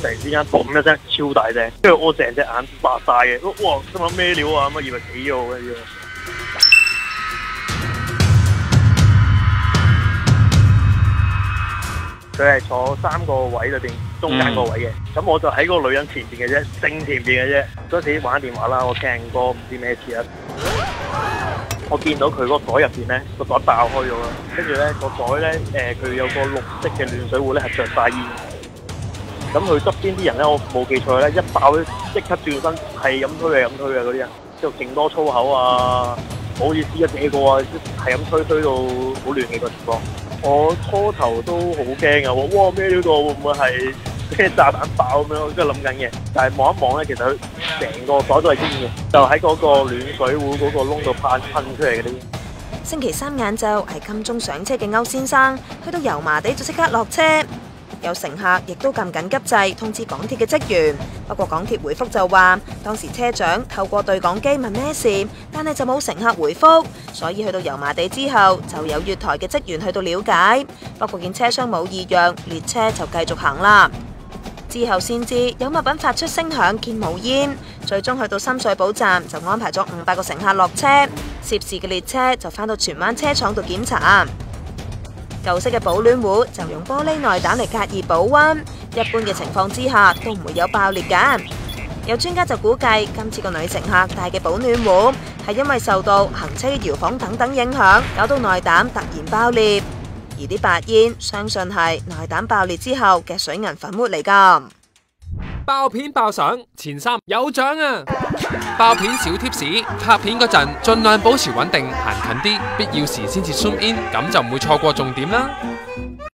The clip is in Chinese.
突然之間嘣一聲超大聲，跟住我成隻眼白晒嘅，哇！心諗咩料啊？咁啊以為死咗嘅要。佢係坐三個位裏邊中間個位嘅，咁、我就喺嗰個女人前邊嘅啫，正前邊嘅啫。嗰時玩電話啦，我聽歌唔知咩事啦。我見到佢嗰個袋入邊咧，個袋爆開咗啦，跟住咧個袋咧誒，佢、有個綠色嘅暖水壺咧係着晒煙。咁佢側邊啲人咧，我冇記錯咧，一爆即刻轉身係咁推係咁推啊嗰啲人，之後勁多粗口啊，唔好意思啊借過啊，係咁推推到好亂嘅個情況。我初頭都好驚啊！哇咩料到會唔會係咩炸彈爆咁樣？我真係諗緊嘅。但係望一望咧，其實佢成個袋都係煙嘅，就喺嗰個暖水壺嗰個窿度噴噴出嚟嘅啲。星期三晏晝係金鐘上車嘅歐先生，去到油麻地就即刻落車。有乘客亦都撳緊急掣通知港鐵嘅職員，不過港鐵回覆就話，當時車長透過對講機問咩事，但係就冇乘客回覆，所以去到油麻地之後就有月台嘅職員去到了解，不過見車廂冇異樣，列車就繼續行啦。之後先知有物品發出聲響，見冇煙，最終去到深水埗站就安排咗五百個乘客落車，涉事嘅列車就返到荃灣車廠度檢查。旧式嘅保暖壶就用玻璃内胆嚟隔热保温，一般嘅情况之下都唔会有爆裂噶。有专家就估计今次个女乘客带嘅保暖壶系因为受到行车嘅搖晃等等影响，搞到内胆突然爆裂，而啲白烟相信系内胆爆裂之后嘅水银粉末嚟噶。爆片爆相，前三有奖啊！爆片小贴士：拍片嗰陣盡量保持稳定，行近啲，必要时先至 zoom in，咁就唔会错过重点啦。